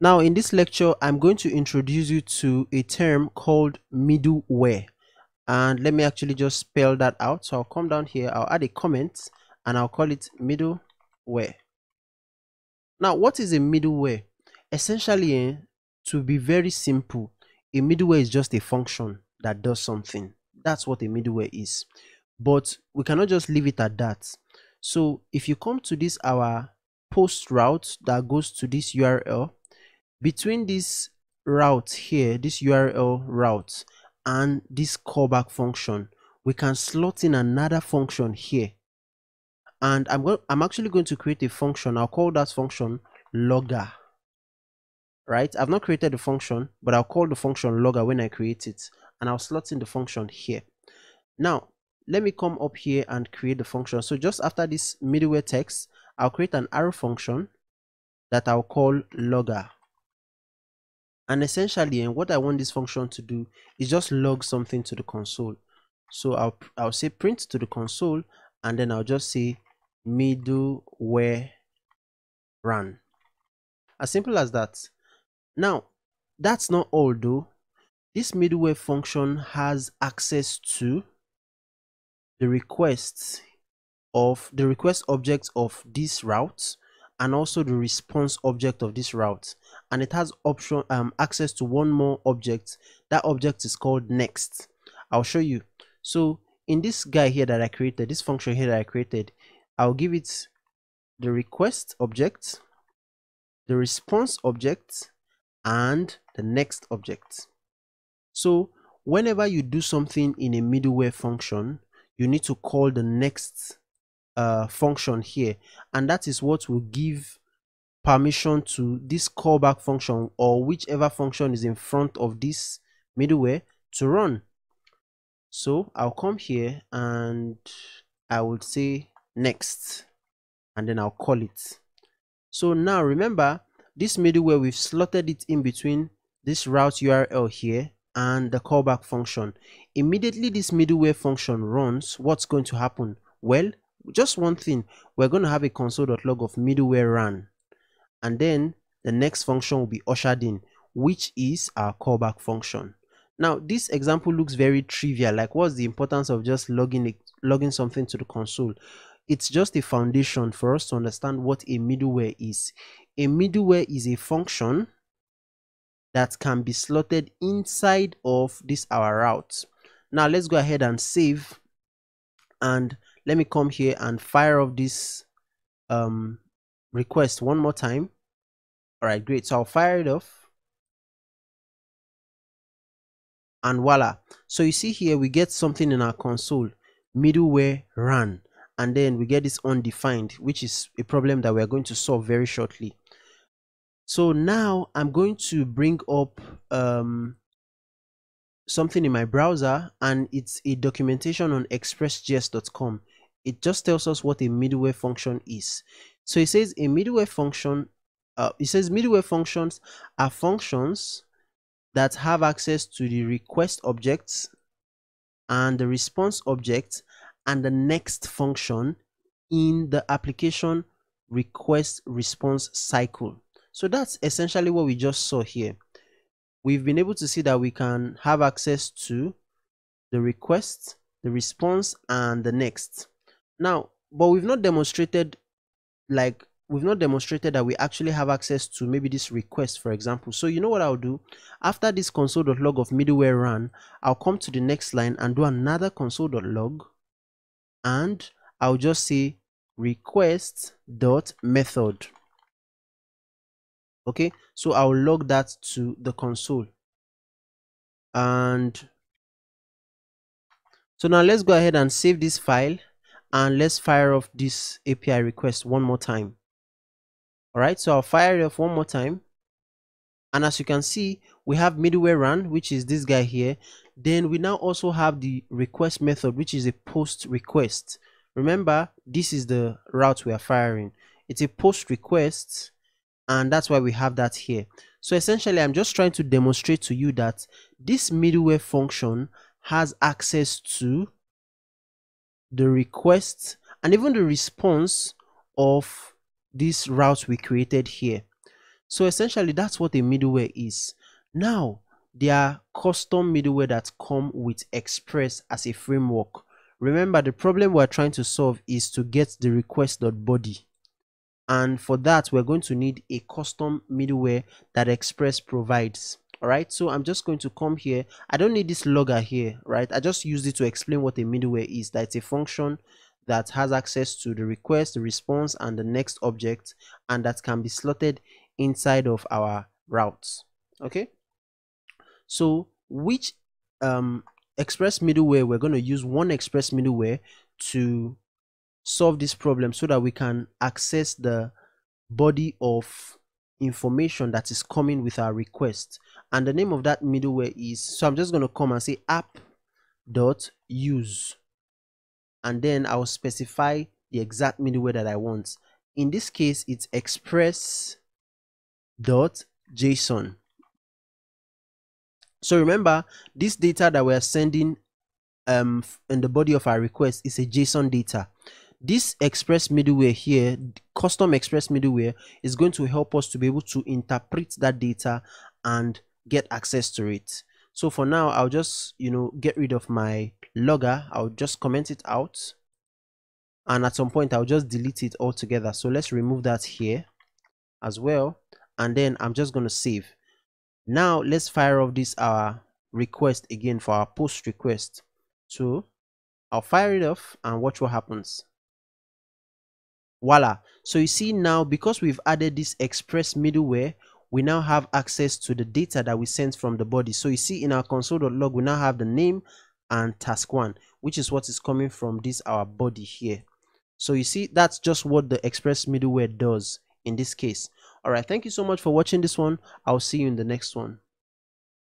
Now in this lecture, I'm going to introduce you to a term called middleware. And let me actually just spell that out. So I'll come down here, I'll add a comment and I'll call it middleware. Now, what is a middleware? Essentially, eh, to be very simple, a middleware is just a function that does something. That's what a middleware is. But we cannot just leave it at that. So if you come to this our post route that goes to this URL, between this route here, this URL route and this callback function, we can slot in another function here. And I'm going I'm actually going to create a function. I'll call that function logger. Right? I've not created the function, but I'll call the function logger when I create it. And I'll slot in the function here. Now, let me come up here and create the function. So just after this middleware text, I'll create an arrow function that I'll call logger and essentially and what i want this function to do is just log something to the console. So i'll i'll say print to the console and then i'll just say middleware run. As simple as that. Now that's not all though. This middleware function has access to the requests of the request objects of this route and also the response object of this route. And it has option um, access to one more object. That object is called next. I'll show you. So in this guy here that i created this function here that i created i'll give it the request object the response object and the next object. So whenever you do something in a middleware function you need to call the next uh, function here. And that is what will give permission to this callback function or whichever function is in front of this middleware to run. So I'll come here and I would say next and then I'll call it. So now remember this middleware we've slotted it in between this route URL here and the callback function. Immediately this middleware function runs what's going to happen? Well just one thing we're going to have a console.log of middleware run. And then the next function will be ushered in which is our callback function. Now this example looks very trivial. Like what's the importance of just logging logging something to the console? It's just a foundation for us to understand what a middleware is. A middleware is a function that can be slotted inside of this our route. Now let's go ahead and save and let me come here and fire off this um, request one more time. All right great. So i'll fire it off. And voila. So you see here we get something in our console. Middleware run. And then we get this undefined which is a problem that we're going to solve very shortly. So now i'm going to bring up um, something in my browser. And it's a documentation on expressjs.com it just tells us what a middleware function is. So it says a middleware function, uh, it says middleware functions are functions that have access to the request objects and the response object and the next function in the application request response cycle. So that's essentially what we just saw here. We've been able to see that we can have access to the request, the response, and the next. Now, but we've not demonstrated like we've not demonstrated that we actually have access to maybe this request for example. So you know what i'll do? After this console.log of middleware run i'll come to the next line and do another console.log and i'll just say request dot method. Okay? So i'll log that to the console. And so now let's go ahead and save this file and let's fire off this API request one more time. All right, so I'll fire it off one more time. And as you can see, we have middleware run, which is this guy here. Then we now also have the request method, which is a post request. Remember, this is the route we are firing. It's a post request, and that's why we have that here. So essentially, I'm just trying to demonstrate to you that this middleware function has access to the request and even the response of this route we created here. So essentially that's what a middleware is. Now there are custom middleware that come with express as a framework. Remember the problem we're trying to solve is to get the request.body and for that we're going to need a custom middleware that express provides right so i'm just going to come here. I don't need this logger here right? I just used it to explain what a middleware is. That it's a function that has access to the request the response and the next object and that can be slotted inside of our routes okay? So which um express middleware we're going to use one express middleware to solve this problem so that we can access the body of information that is coming with our request. And the name of that middleware is so i'm just going to come and say app dot use. And then i'll specify the exact middleware that i want. In this case it's express dot json. So remember this data that we're sending um in the body of our request is a json data this express middleware here custom express middleware is going to help us to be able to interpret that data and get access to it. So for now i'll just you know get rid of my logger. I'll just comment it out. And at some point i'll just delete it altogether. So let's remove that here as well. And then i'm just going to save. Now let's fire off this our request again for our post request. So i'll fire it off and watch what happens voila. So you see now because we've added this express middleware we now have access to the data that we sent from the body. So you see in our console.log we now have the name and task one which is what is coming from this our body here. So you see that's just what the express middleware does in this case. All right thank you so much for watching this one. I'll see you in the next one